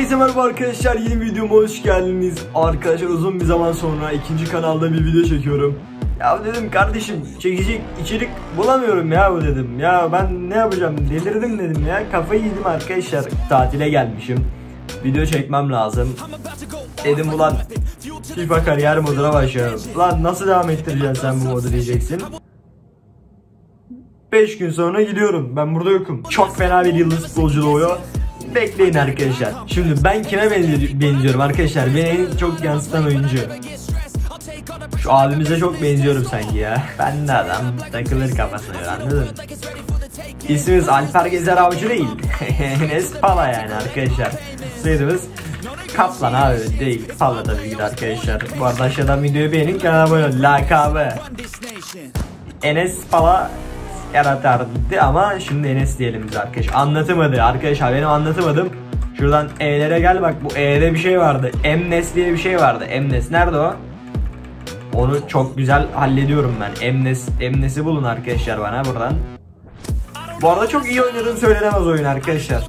Herkese merhaba arkadaşlar yeni videoma hoş geldiniz. Arkadaşlar uzun bir zaman sonra ikinci kanalda bir video çekiyorum. Ya dedim kardeşim çekecek içerik bulamıyorum ya dedim. Ya ben ne yapacağım delirdim dedim ya kafayı yedim arkadaşlar. Tatile gelmişim. Video çekmem lazım. Dedim ulan FIFA kariyer moduna başlayalım. Lan nasıl devam ettireceksin sen bu modu diyeceksin. 5 gün sonra gidiyorum. Ben burada yokum. Çok fena bir yıldız futbolcu doğuyor. Bekleyin arkadaşlar. Şimdi ben kime benzi- benziyorum arkadaşlar? Beni en çok yansıtan oyuncu. Şu abimize çok benziyorum sanki ya. Ben de adam takılır kafasına anladın mı? İsmimiz Alper Gezer Avcı değil. Enes Pala yani arkadaşlar. Soyadımız Kaplan abi değil. Pala tabii ki arkadaşlar. Bu arada aşağıdan videoyu beğenin kanala abone olun. Lakabı. Enes Pala yaratardı ama şimdi Enes diyelim biz arkadaş. Anlatamadı arkadaşlar benim anlatamadım. Şuradan E'lere gel bak bu E'de bir şey vardı. Emnes diye bir şey vardı. Emnes nerede o? Onu çok güzel hallediyorum ben. Emnes, Emnes'i bulun arkadaşlar bana buradan. Bu arada çok iyi oynadığım söylenemez oyun arkadaşlar.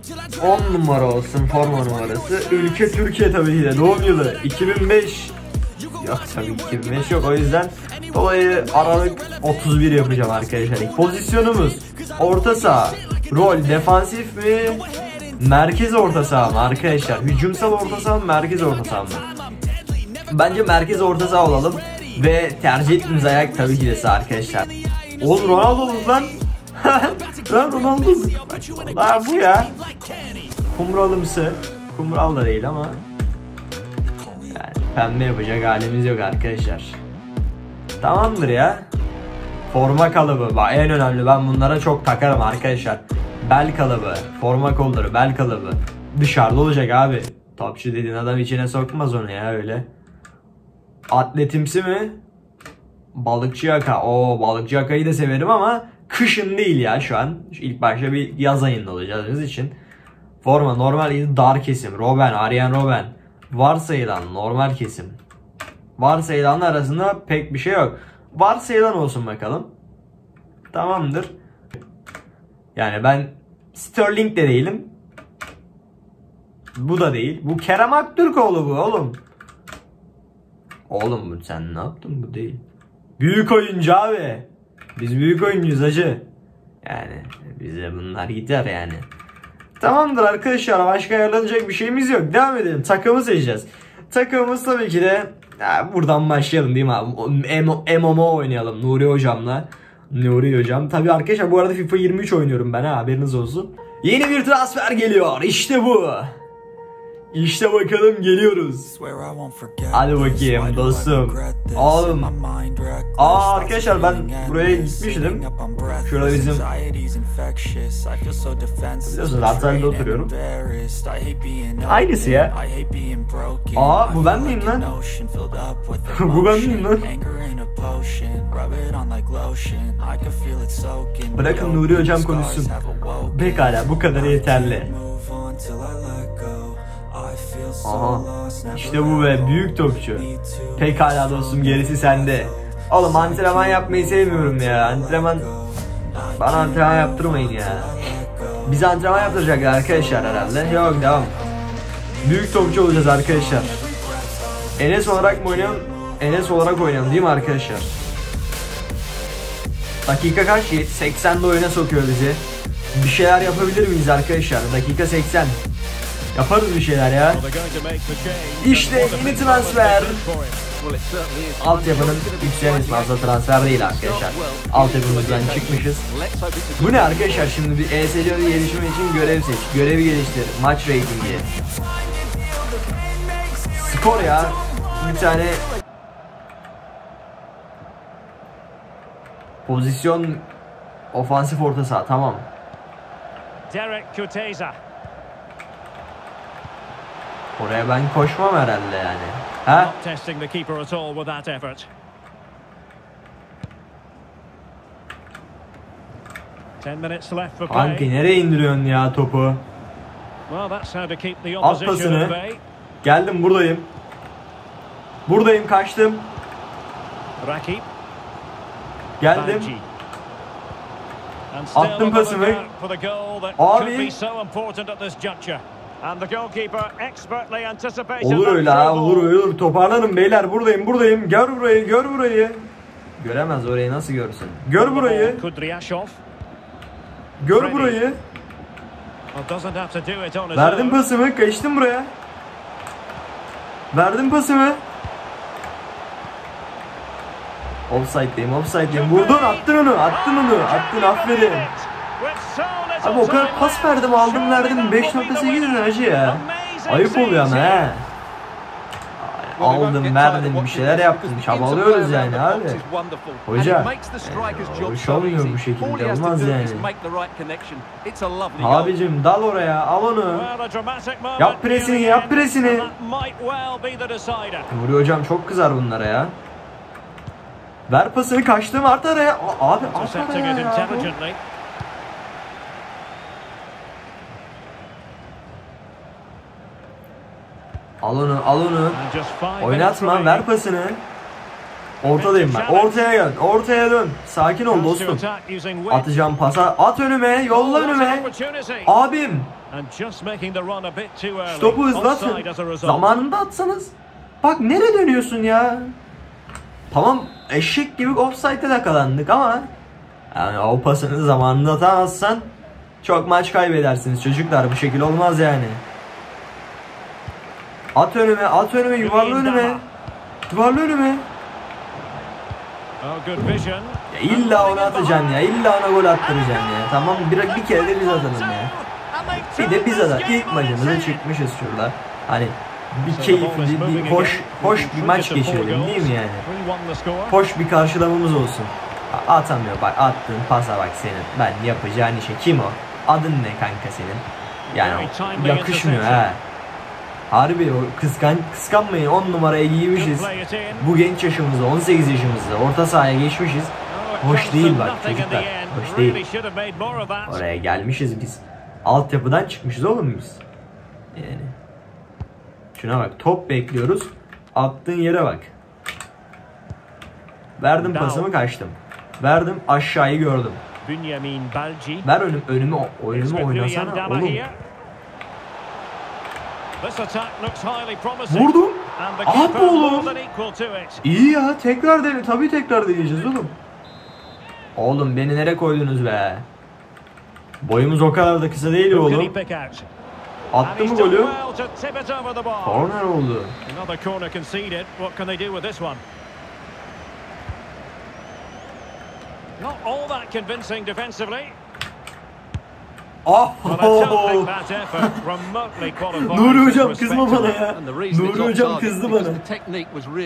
10 numara olsun forma numarası. Ülke Türkiye tabii ki de doğum yılı 2005. Yok tabii 2005 yok o yüzden dolayı Aralık 31 yapacağım arkadaşlar. Pozisyonumuz orta saha. Rol defansif mi? Merkez orta saha mı arkadaşlar? Hücumsal orta saha mı? Merkez orta saha mı? Bence merkez orta saha olalım. Ve tercih ettiğimiz ayak tabii ki de sağ arkadaşlar. Oğlum Ronaldo'luk lan. lan Ronaldo'luk. Lan bu ya. Kumralımsı. Kumral da değil ama. Yani pembe yapacak halimiz yok arkadaşlar. Tamamdır ya. Forma kalıbı. Bak en önemli ben bunlara çok takarım arkadaşlar. Bel kalıbı, forma kolları, bel kalıbı. Dışarıda olacak abi. Topçu dediğin adam içine sokmaz onu ya öyle. Atletimsi mi? Balıkçı yaka. Oo balıkçı yakayı da severim ama kışın değil ya şu an. Şu ilk başta bir yaz ayında olacağımız için. Forma normal dar kesim. Robben, Arjen Robben. Varsayılan normal kesim. Varsayılanlar arasında pek bir şey yok. Varsayılan olsun bakalım. Tamamdır. Yani ben Sterling de değilim. Bu da değil. Bu Kerem Aktürkoğlu bu oğlum. Oğlum bu sen ne yaptın bu değil. Büyük oyuncu abi. Biz büyük oyuncuyuz hacı. Yani bize bunlar gider yani. Tamamdır arkadaşlar başka ayarlanacak bir şeyimiz yok. Devam edelim. Takımı seçeceğiz. Takımımız tabii ki de buradan başlayalım değil mi abi? MMO oynayalım Nuri hocamla. Nuri hocam. Tabii arkadaşlar bu arada FIFA 23 oynuyorum ben ha haberiniz olsun. Yeni bir transfer geliyor. İşte bu. İşte bakalım geliyoruz. Hadi bakayım dostum. Oğlum. Aa arkadaşlar ben buraya gitmiştim. Şurada bizim biliyorsunuz Antalya'da oturuyorum. Aynısı ya. Aa bu ben miyim lan? bu ben miyim lan? Bırakın Nuri hocam konuşsun. Pekala bu kadar yeterli. Aha işte bu be büyük topçu. Pekala dostum gerisi sende. Oğlum antrenman yapmayı sevmiyorum ya. Antrenman bana antrenman yaptırmayın ya. Bize antrenman yaptıracaklar arkadaşlar herhalde. Yok devam. Büyük topçu olacağız arkadaşlar. Enes olarak mı oynayalım? Enes olarak oynayalım değil mi arkadaşlar? Dakika kaç? 80'de oyuna sokuyor bizi. Bir şeyler yapabilir miyiz arkadaşlar? Dakika 80. Yaparız bir şeyler ya. İşte yeni transfer. Altyapının yükselmesi fazla transfer değil arkadaşlar. Altyapımızdan çıkmışız. Bu ne arkadaşlar şimdi bir ESC'de gelişimi için görev seç. Görevi geliştir. Maç ratingi. Skor ya. Bir tane pozisyon ofansif orta saha tamam. Derek Kuteza. Oraya ben koşmam herhalde yani. Ha? Not testing the keeper at all with that effort. Ten minutes left for Kanki nereye indiriyorsun ya topu? Opposition pasını. Geldim buradayım. Buradayım kaçtım. Rakip. Geldim. Attım pasımı. Abi. Olur öyle ha olur öyle olur. Toparlanın beyler buradayım buradayım. Gör burayı gör burayı. Göremez orayı nasıl görsün? Gör burayı. Gör burayı. Verdim pasımı kaçtım buraya. Verdim pasımı. Offside'deyim offside'deyim. Vurdun attın onu attın onu attın aferin. Abi o kadar pas verdim aldım verdim 5.8 acı ya. Ayıp oluyor ama he. Aldım verdim bir şeyler yaptım çabalıyoruz yani abi. Hoca hoş olmuyor bu şekilde olmaz yani. Abicim dal oraya al onu. Yap presini, yap presini. Nuri hocam çok kızar bunlara ya. Ver pasını kaçtım at araya. Abi Intercepting araya ya. Al onu al onu. Oynatma ver pasını. Ortadayım ben. Ortaya dön. Ortaya dön. Sakin ol dostum. Atacağım pasa. At önüme. Yolla önüme. Abim. Early. Topu result. Zamanında atsanız. Bak nereye dönüyorsun ya? Tamam eşek gibi offside'de de kalandık ama yani o pasını zamanında atamazsan çok maç kaybedersiniz çocuklar. Bu şekil olmaz yani. At önüme, at önüme, yuvarla önüme. Yuvarla önüme. Oh, good vision. Ya illa onu atacaksın ya. illa ona gol attıracaksın ya. Tamam bir, bir kere de biz atalım ya. Bir de biz atalım. İlk maçımıza çıkmışız şurada. Hani bir keyifli, bir, hoş hoş bir maç geçirelim değil mi yani? Hoş bir karşılamamız olsun. Atamıyor bak attığın pasa bak senin. Ben yapacağın işe kim o? Adın ne kanka senin? Yani yakışmıyor ha. Harbi o kıskan, kıskanmayın 10 numaraya giymişiz. Bu genç yaşımızda 18 yaşımızda orta sahaya geçmişiz. Hoş değil bak çocuklar. Hoş değil. Oraya gelmişiz biz. Altyapıdan çıkmışız oğlum biz. Yani. Şuna bak top bekliyoruz. Attığın yere bak. Verdim pasımı kaçtım. Verdim aşağıyı gördüm. Ver önüm, önümü, önümü oynasana oğlum. This attack looks highly promising. Vurdum. Keeper oğlum. İyi ya tekrar dene. Tabii tekrar deneyeceğiz oğlum. Oğlum beni nereye koydunuz be? Boyumuz o kadar da kısa değil oğlum. Attı mı golü? Corner oldu. Another corner conceded. What can they do with this one? Not all that convincing defensively. Ah! Well, I don't think that effort remotely qualifies Nuri hocam kızma bana ya. Nuri hocam kızdı bana. Oğlum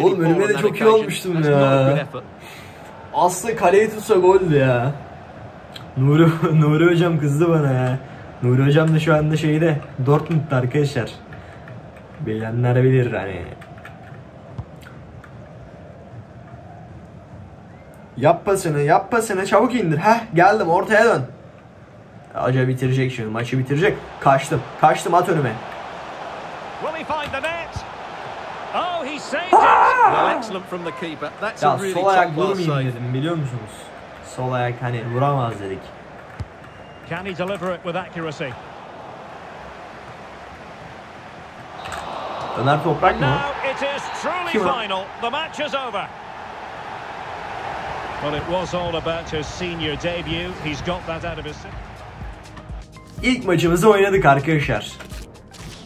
Oğlum önüme de çok iyi olmuştum ya. Aslı kaleyi tutsa goldü ya. Nuri, Nuri hocam kızdı bana ya. Nuri hocam da şu anda şeyde Dortmund'da arkadaşlar. Bilenler bilir hani. Yap pasını, yap pasını, çabuk indir. Heh, geldim ortaya dön. Hoca bitirecek şimdi, maçı bitirecek. Kaçtım, kaçtım at önüme. Oh. Ya sol ayak vurmayayım dedim biliyor musunuz? Sol ayak hani vuramaz dedik. Can he deliver it with accuracy? Ömer Toprak mı? o? Now it is truly Kim o? final. The match is over. Well, it was all about his senior debut. He's got that out of his... İlk maçımızı oynadık arkadaşlar.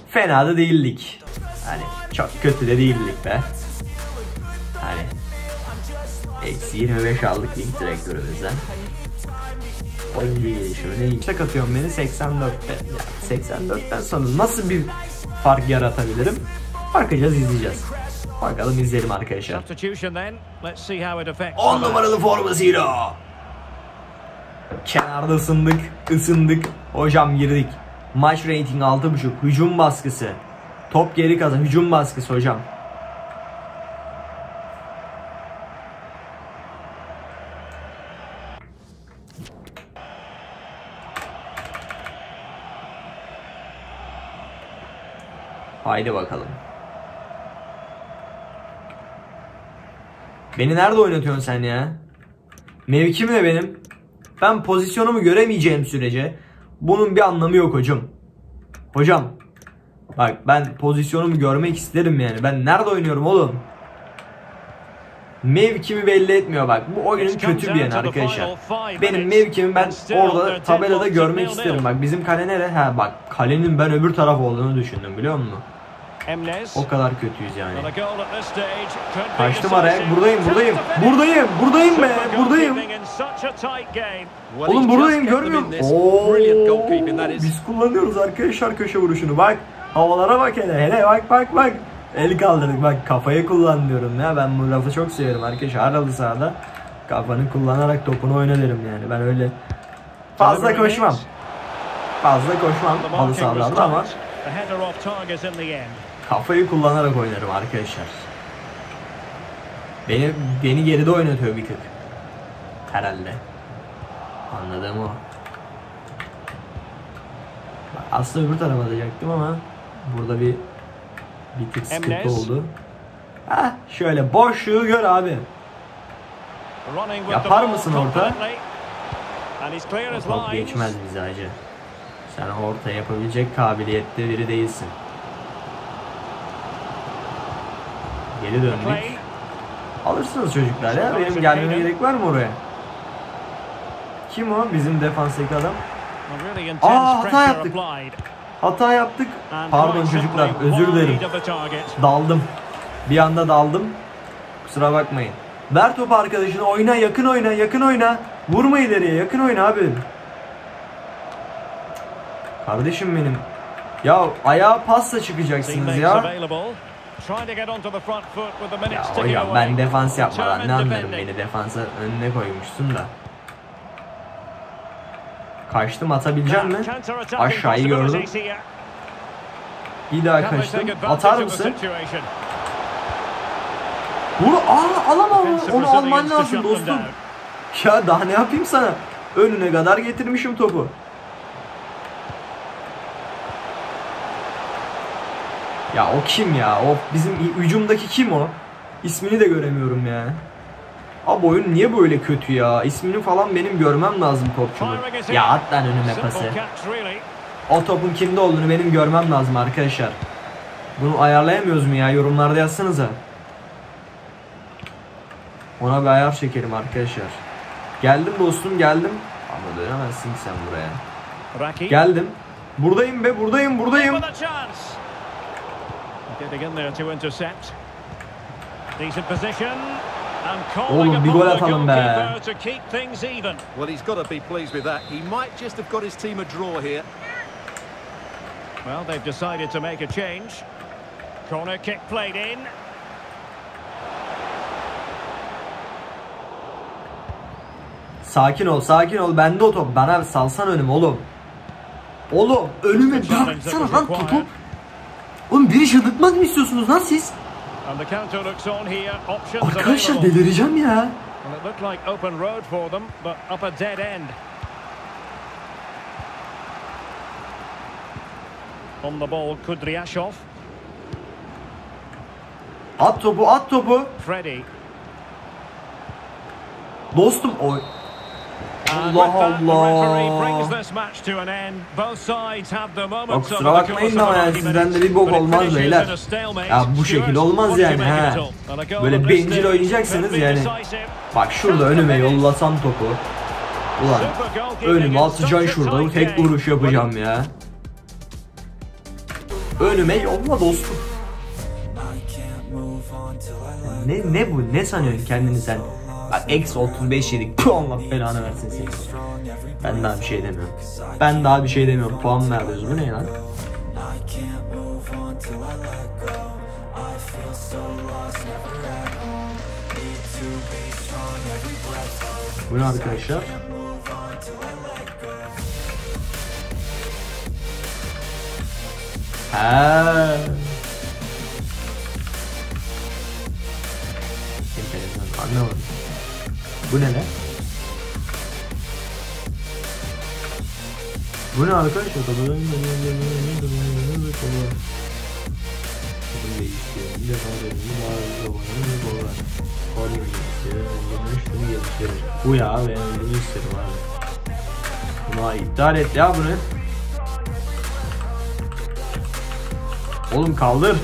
Fena da değildik. Hani çok kötü de değildik be. Hani eksi 25 aldık ilk direktörümüzden. Oyuncu gelişimine yüksek atıyorum beni 84'te. Ya 84'ten sonra nasıl bir fark yaratabilirim? Bakacağız izleyeceğiz. Bakalım izleyelim arkadaşlar. Substitution then. Let's see how it affects. 10 numaralı formasıyla. Kenarda ısındık, ısındık. Hocam girdik. Maç rating 6.5. Hücum baskısı. Top geri kazan. Hücum baskısı hocam. Haydi bakalım. Beni nerede oynatıyorsun sen ya? Mevkim ne benim? Ben pozisyonumu göremeyeceğim sürece bunun bir anlamı yok hocam. Hocam Bak ben pozisyonumu görmek isterim yani. Ben nerede oynuyorum oğlum? Mevkimi belli etmiyor bak. Bu oyunun kötü bir yanı arkadaşlar. Benim mevkimi ben orada tabelada görmek isterim. Bak bizim kale nere? Ha bak kalenin ben öbür taraf olduğunu düşündüm biliyor musun? Emnes. O kadar kötüyüz yani. Kaçtım araya. Buradayım, buradayım. Buradayım, buradayım be. Buradayım. Oğlum buradayım görmüyor musun? Biz kullanıyoruz arkadaşlar köşe vuruşunu. Bak havalara bak hele. Hele bak bak bak. El kaldırdık bak kafayı kullan diyorum ya. Ben bu lafı çok severim arkadaşlar. Aralı sahada kafanı kullanarak topunu oyna derim yani. Ben öyle fazla koşmam. Fazla koşmam halı sahalarda ama. The header off target in the end. Kafayı kullanarak oynarım arkadaşlar. Beni beni geride oynatıyor bir tık. Herhalde. Anladım o. Aslında öbür tarafa atacaktım ama burada bir bir tık sıkıntı oldu. Hah şöyle boşluğu gör abi. Yapar mısın orta? top geçmez bize hacı. Sen orta yapabilecek kabiliyette biri değilsin. Geri döndük. Alırsınız çocuklar ya. Benim gelmeme gerek var mı oraya? Kim o? Bizim defanstaki adam. Aa, hata yaptık. Hata yaptık. Pardon çocuklar. Özür dilerim. Daldım. Bir anda daldım. Kusura bakmayın. Ver topu arkadaşına. Oyna. Yakın oyna. Yakın oyna. Vurma ileriye. Yakın oyna abi. Kardeşim benim. Ya ayağa pasla çıkacaksınız ya. Available. Trying to get onto the front foot with the Ya hocam ben defans yapmadan ne anlarım beni defansa önüne koymuşsun da. Kaçtım atabilecek mi? Aşağıyı gördüm. Bir daha kaçtım. Atar mısın? Vur. Aa alamam onu. Alman lazım dostum. Ya daha ne yapayım sana? Önüne kadar getirmişim topu. Ya o kim ya? O bizim hücumdaki kim o? İsmini de göremiyorum ya. Abi oyun niye böyle kötü ya? İsmini falan benim görmem lazım topçunun. Ya at lan önüme pası. O topun kimde olduğunu benim görmem lazım arkadaşlar. Bunu ayarlayamıyoruz mu ya? Yorumlarda yazsanıza. Ona bir ayar çekelim arkadaşlar. Geldim dostum geldim. Ama dönemezsin sen buraya. Geldim. Buradayım be buradayım buradayım. Oğlum, bir upon gol the atalım be. goalkeeper to keep things even. Well, he's got to be pleased with that. He might just have got his team a draw here. Well, they've decided to make a change. Corner kick played in. Sakin ol sakin ol. Bende o top. Bana salsan önüme oğlum. Oğlum önüme bıraksana lan topu. Oğlum biri şıldırtmak mı istiyorsunuz lan siz? Arkadaşlar delireceğim ya. On the ball, Kudryashov. At topu at topu. Freddy. Dostum oy. Allah Allah. brings this match to an end. Both sides have the Ya moments kusura bakmayın of yani 90 sizden de bir bok olmaz beyler. in a stalemate. Ya bu şekilde Stuart, olmaz yani ha. Böyle bencil oynayacaksınız yani. Bak şurada önüme yollasam topu. Ulan önüme in atacaksın such a şurada tek vuruş yapacağım ya. Önüme yolla dostum. Ne ne bu? Ne sanıyorsun kendini sen? Eksi 35 yedik. Puh, Allah belanı versin seni. Ben daha bir şey demiyorum. Ben daha bir şey demiyorum. Puan veriyoruz. Bu ne lan? Bu ne arkadaşlar? Ha. Enteresan. Anlamadım. Bu ne lan? Bu ne arkadaşlar? Bu ya ben bunu istedim abi. Bunu iptal et ya bunu. Oğlum kaldır.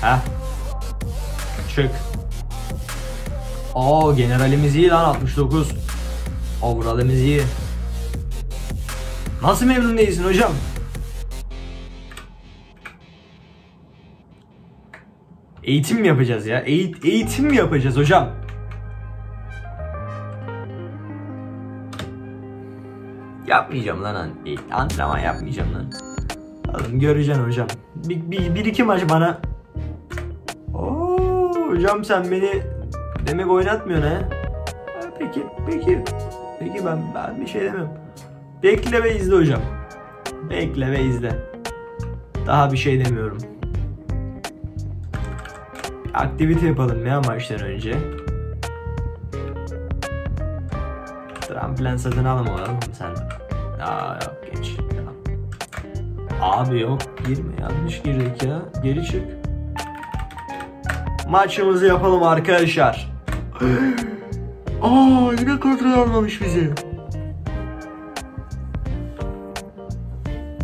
Heh. Çık. Oo generalimiz iyi lan 69. Overall'imiz iyi. Nasıl memnun değilsin hocam? Eğitim mi yapacağız ya? Eğit eğitim mi yapacağız hocam? Yapmayacağım lan an e- antrenman yapmayacağım lan. Oğlum göreceksin hocam. Bir, bir, bir iki maç bana Oo, hocam sen beni demek oynatmıyorsun ha? ha peki, peki. Peki ben, ben bir şey demiyorum. Bekle ve izle hocam. Bekle ve izle. Daha bir şey demiyorum. Aktivite yapalım ya maçtan önce. Tramplen satın almayalım sen. Aa yok geç. Abi yok girme yanlış girdik ya. Geri çık. Maçımızı yapalım arkadaşlar. Aa yine kontrol almamış bizi.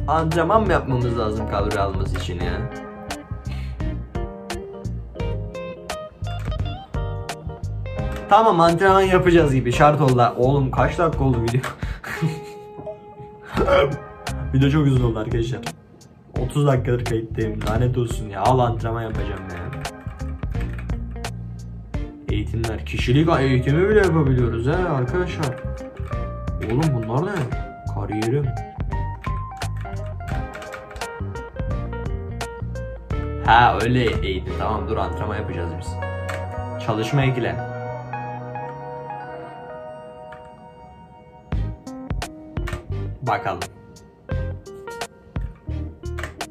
Antrenman mı yapmamız lazım kalori alması için ya? Tamam antrenman yapacağız gibi şart oldu. Oğlum kaç dakika oldu video? video çok uzun oldu arkadaşlar. 30 dakikadır kayıttayım. Lanet olsun ya. Al antrenman yapacağım ya. Eğitimler. Kişilik eğitimi bile yapabiliyoruz ha arkadaşlar. Oğlum bunlar ne? Kariyerim. Ha öyle eğitim. Tamam dur antrenman yapacağız biz. Çalışma ekle. Bakalım.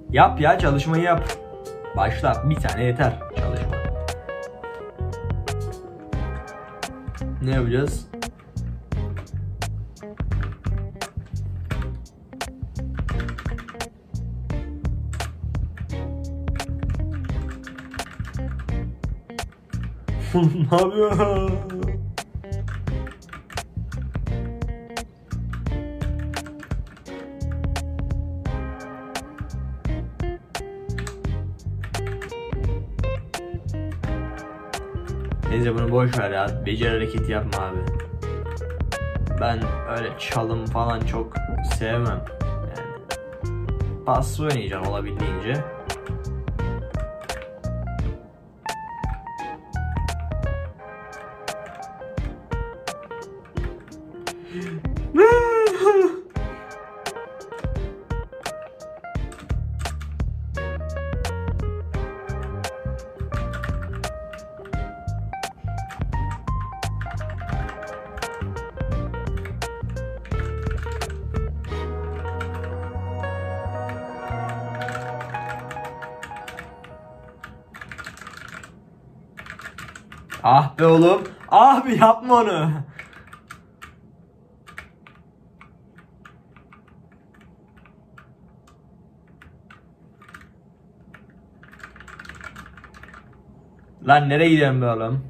Yap ya çalışmayı yap. Başla. Bir tane yeter çalışma. Ne yapacağız? ne yapıyor? Boş ver ya. Beceri hareketi yapma abi. Ben öyle çalım falan çok sevmem. Yani pas oynayacağım olabildiğince. Ah be oğlum. Abi yapma onu. Lan nereye gidiyorsun be oğlum?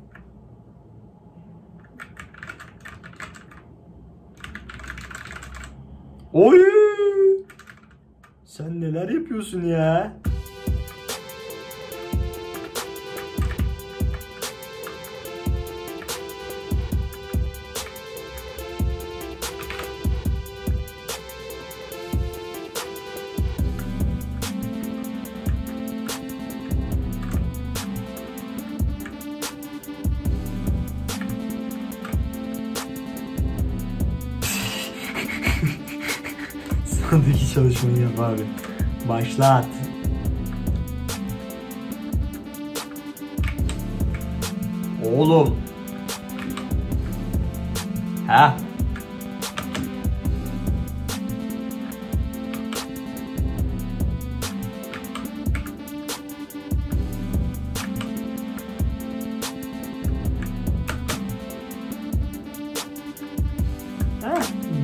Oy! Sen neler yapıyorsun ya? Sağdaki çalışmayı yap abi. Başlat. Oğlum. Ha?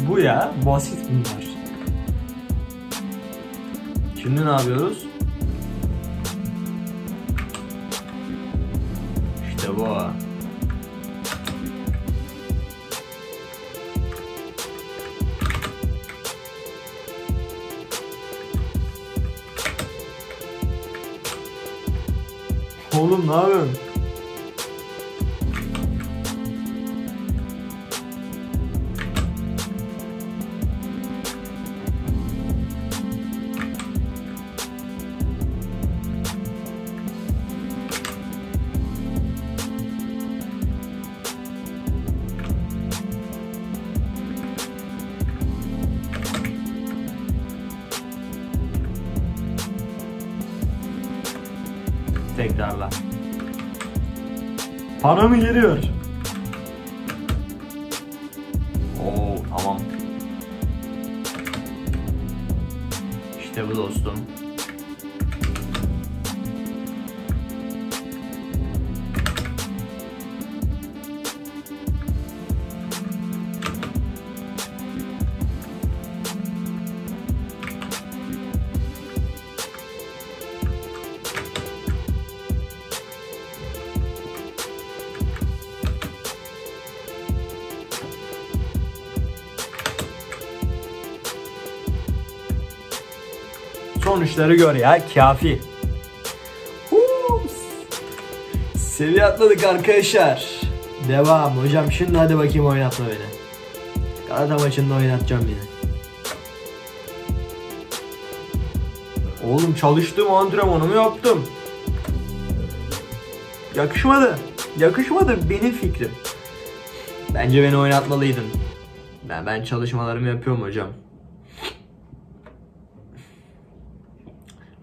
Bu ya basit Ne yapıyoruz? İşte bu. Oğlum ne yapıyorsun? Paramı geliyor. Sonuçları gör ya kafi. Seviye atladık arkadaşlar. Devam hocam şimdi hadi bakayım oynatma beni. Galata maçında oynatacağım yine. Oğlum çalıştım antrenmanımı yaptım. Yakışmadı. Yakışmadı benim fikrim. Bence beni oynatmalıydın. Ben, ben çalışmalarımı yapıyorum hocam.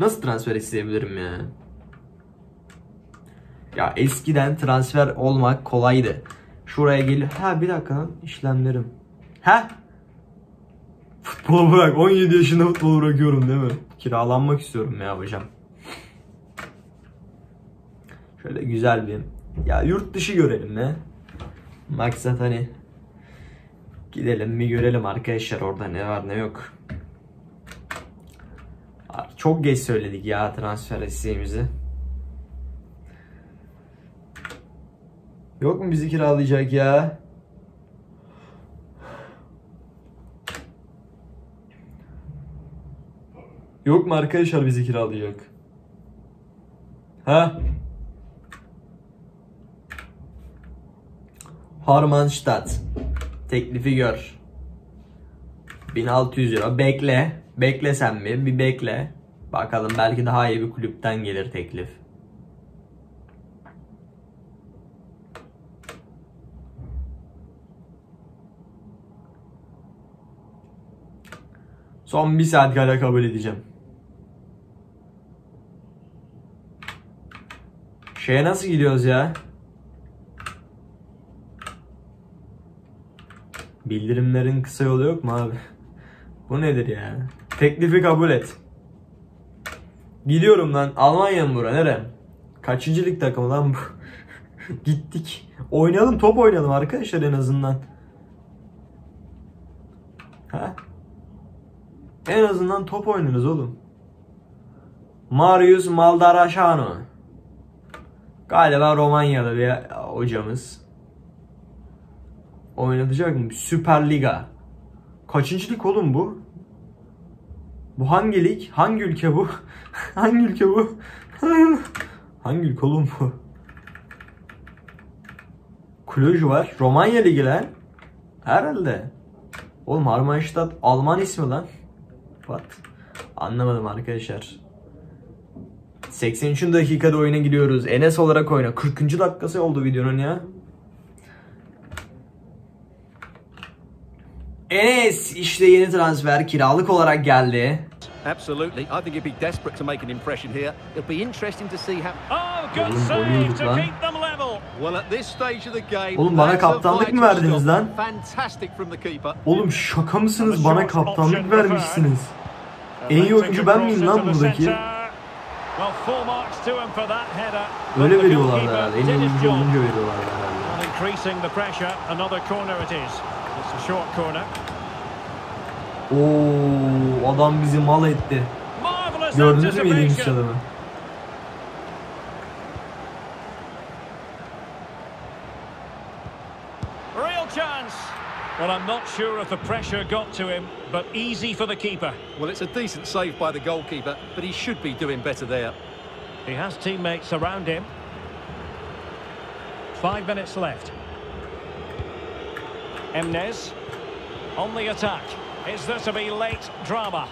Nasıl transfer isteyebilirim ya? Ya eskiden transfer olmak kolaydı. Şuraya gel. Ha bir dakika lan işlemlerim. Ha? Futbolu bırak. 17 yaşında futbolu bırakıyorum değil mi? Kiralanmak istiyorum ya hocam. Şöyle güzel bir ya yurt dışı görelim ne? Maksat hani gidelim bir görelim arkadaşlar orada ne var ne yok. Çok geç söyledik ya transfer isteğimizi. Yok mu bizi kiralayacak ya? Yok mu arkadaşlar bizi kiralayacak? Ha? Harmanstadt. Teklifi gör. 1600 euro. Bekle. Bekle sen mi? Bir bekle. Bakalım belki daha iyi bir kulüpten gelir teklif. Son bir saat kala kabul edeceğim. Şeye nasıl gidiyoruz ya? Bildirimlerin kısa yolu yok mu abi? Bu nedir ya? Teklifi kabul et. Gidiyorum lan. Almanya mı bura? Nere? Kaçıncı lig takımı lan bu? Gittik. Oynayalım top oynayalım arkadaşlar en azından. Ha? En azından top oynarız oğlum. Marius Maldaraşano. Galiba Romanyalı bir hocamız. Oynatacak mı? Süper Liga. Kaçıncı lig oğlum bu? Bu hangi lig? Hangi ülke bu? hangi ülke bu? hangi ülke oğlum bu? Cluj var. Romanya ligi lan. Herhalde. Oğlum Harmannstadt Alman ismi lan. What? Anlamadım arkadaşlar. 83. dakikada oyuna giriyoruz. Enes olarak oyna. 40. dakikası oldu videonun ya. Enes işte yeni transfer kiralık olarak geldi. Absolutely. I think he'd be desperate to make an impression here. It'll be interesting to see how. Oh, good Oğlum, save to lan. keep them level. Well, at this stage of the game. Oğlum, bana kaptanlık mı verdiniz lan? Fantastic from the keeper. Oğlum şaka mısınız? Bana kaptanlık vermişsiniz. En iyi oyuncu ben miyim lan buradaki? Well, full marks to him for that header. Öyle veriyorlar herhalde. En iyi oyuncu olunca veriyorlar herhalde. İncreasing the pressure. Another corner it is. It's a short corner. Oo adam bizi mal etti. Marvelous Gördünüz mü yediğimiz anticipation. çalımı? Real chance. Well, I'm not sure if the pressure got to him, but easy for the keeper. Well, it's a decent save by the goalkeeper, but he should be doing better there. He has teammates around him. Five minutes left. Emnes on the attack. Is there to be late drama?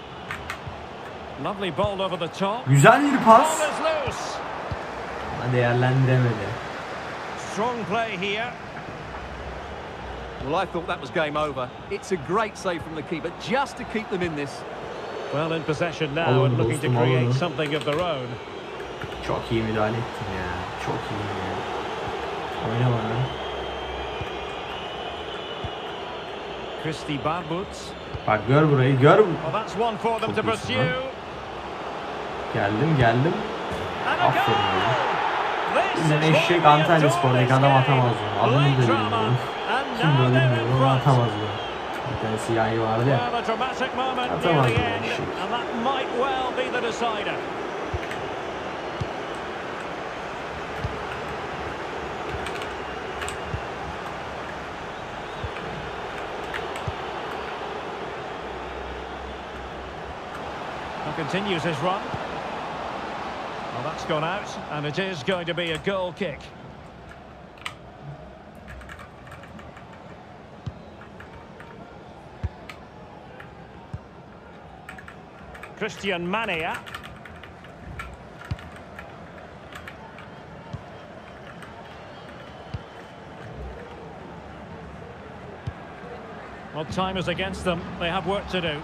Lovely ball over the top. Güzel bir Ball pas. is loose. Ama değerlendiremedi. Strong play here. Well, I thought that was game over. It's a great save from the keeper just to keep them in this. Well in possession now Alın and looking to create alın. something of their own. Çok iyi müdahale ettin ya. Çok iyi ya. Oyna bana. Christy Barbut. Bak gör burayı gör. Well. Geldim geldim. Aferin what eşek Antalya Spor'daki adam atamaz bunu. Adını da bilmiyorum. Kim de bilmiyorum ama front. atamaz bu. Bir tane siyahi vardı ya. Atamaz end, eşek. Continues his run. Well, that's gone out, and it is going to be a goal kick. Christian Mania. Well, time is against them. They have work to do.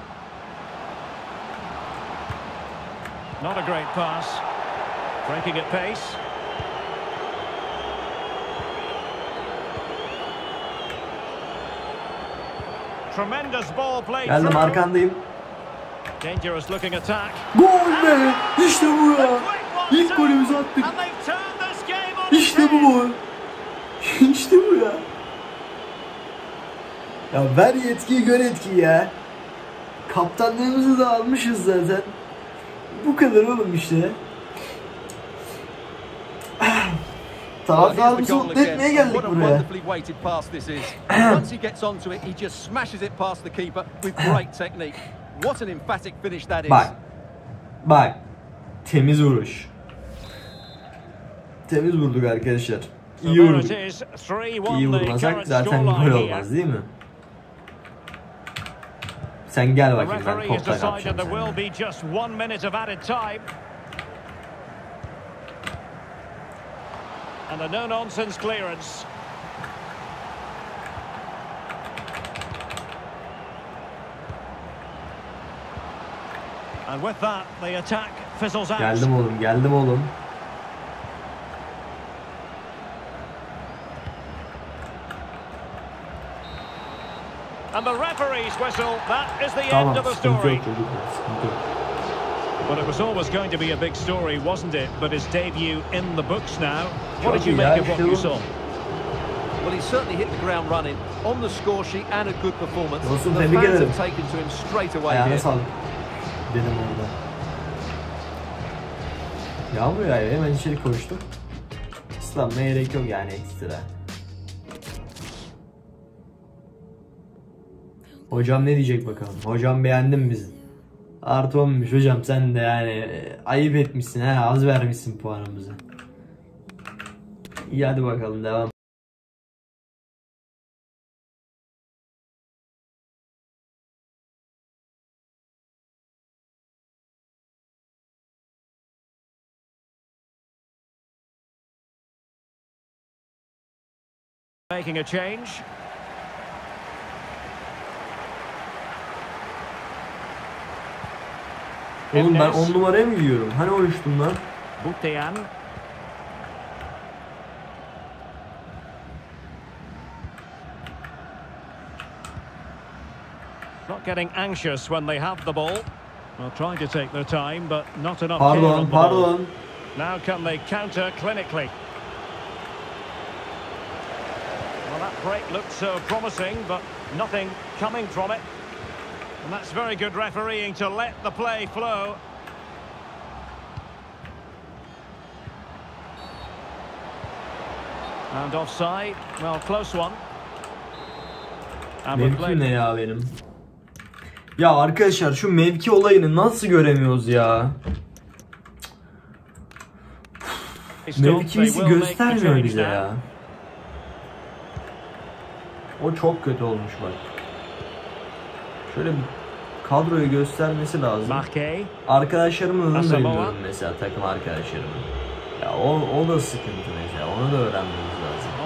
Not a great pass. Breaking at pace. Tremendous ball played Geldim arkandayım. Dangerous looking attack. Gol be! İşte bu ya. İlk golümüzü attık. İşte bu bu. İşte bu ya. Ya ver yetkiyi gör etkiyi ya. Kaptanlığımızı da almışız zaten. Bu kadar oğlum işte. Taraftarımızı mutlu etmeye geldik buraya. wonderfully weighted pass this is. Once he gets onto it, he just smashes it past the keeper with great technique. What an emphatic finish that is. Bak. Bak. Temiz vuruş. Temiz vurduk arkadaşlar. İyi vurduk. it is, 3-1 İyi vurmasak zaten gol olmaz değil mi? Sen gel The bakayım ben referee has topla decided kapacağım there will seni. be just one minute of added time. And a no-nonsense clearance. And with that, the attack fizzles out. Geldim oğlum geldim oğlum. And the referee's whistle, that is the end of the story. yok çocuklar. Well, it was always going to be a big story, wasn't it? But his debut in the books now. What did you make of what you saw? Well, he certainly hit the ground running on the score sheet and a good performance. The fans have taken to him straight away Ayağına here. sağlık. Dedim orada. Yağmur yağıyor hemen içeri koştum. Islanmaya gerek yok yani ekstra. Hocam ne diyecek bakalım. Hocam beğendin bizi. Artı 10'muş hocam sen de yani e, ayıp etmişsin ha az vermişsin puanımızı. İyi hadi bakalım devam. Making a change. Oğlum ben 10 numaraya mı giyiyorum? Hani oyuştum lan? Butean. Not getting anxious when they have the ball. Well, trying to take their time, but not enough care Pardon on the ball. Now can they counter clinically? Well, that break looked so promising, but nothing coming from it. And that's very good refereeing to let the play flow. And offside, well, close one. Mevkim ne ya benim? Ya arkadaşlar şu mevki olayını nasıl göremiyoruz ya? Mevkimizi göstermiyor bize ya. O çok kötü olmuş bak. Şöyle bir kadroyu göstermesi lazım. Arkadaşlarımın adını da bilmiyorum mesela takım arkadaşlarımın. Ya o, o da sıkıntı mesela. Onu da öğrenmemiz lazım.